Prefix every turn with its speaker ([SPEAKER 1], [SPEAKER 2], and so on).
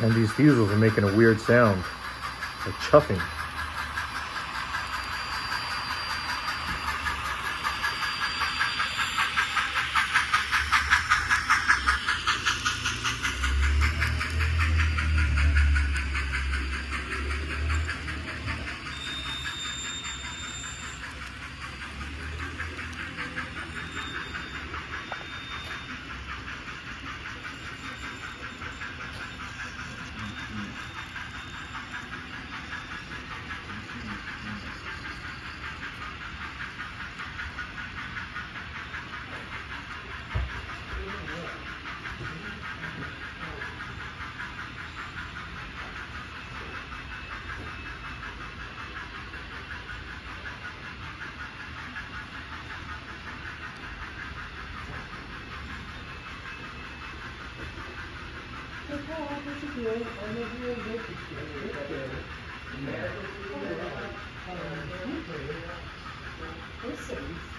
[SPEAKER 1] And these fusels are making a weird sound, like chuffing.
[SPEAKER 2] Vocês.